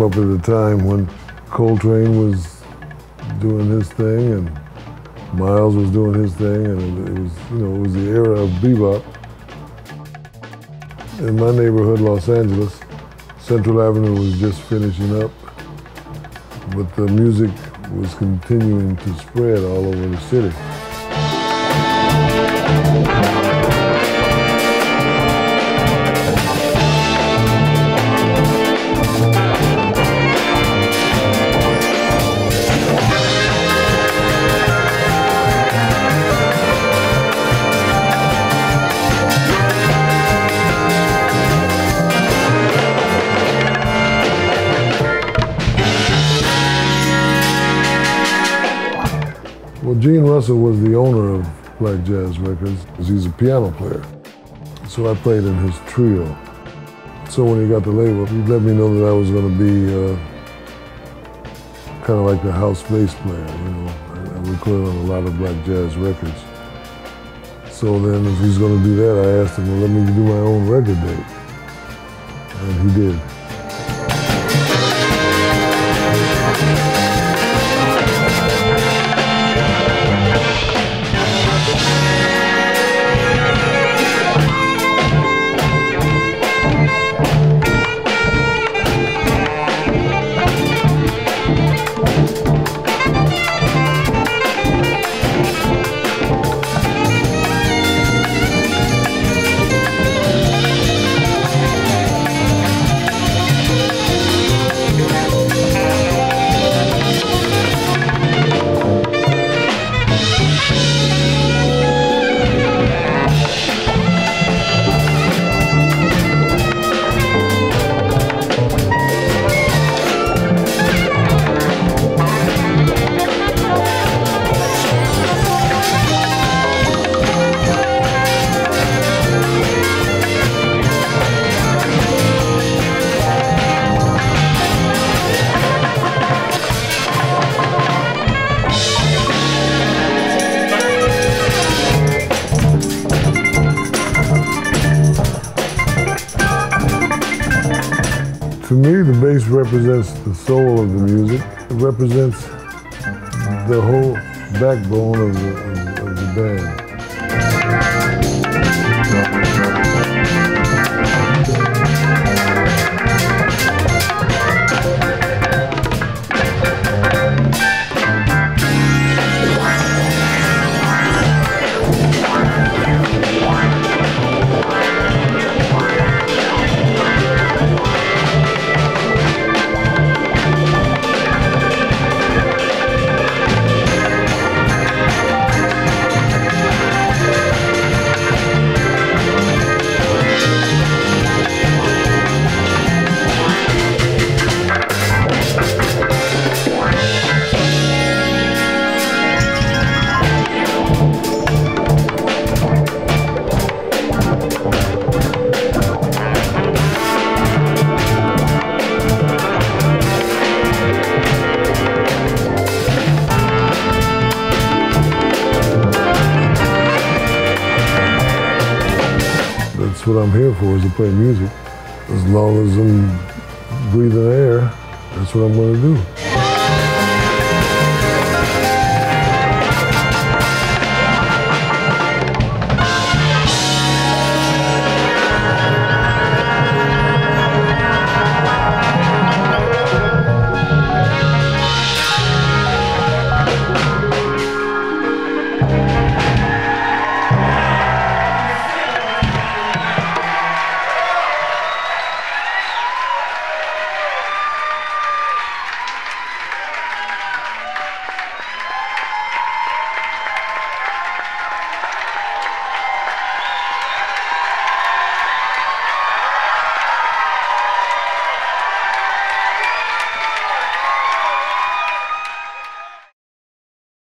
came up at a time when Coltrane was doing his thing and Miles was doing his thing, and it was, you know, it was the era of bebop. In my neighborhood, Los Angeles, Central Avenue was just finishing up, but the music was continuing to spread all over the city. Gene Russell was the owner of Black Jazz Records. He's a piano player. So I played in his trio. So when he got the label, he let me know that I was going to be uh, kind of like the house bass player, you know. I, I recorded on a lot of Black Jazz records. So then if he's going to do that, I asked him, well, let me do my own record date. And he did. To me, the bass represents the soul of the music. It represents the whole backbone of the, of, of the band. What I'm here for, is to play music. As long as I'm breathing air, that's what I'm going to do.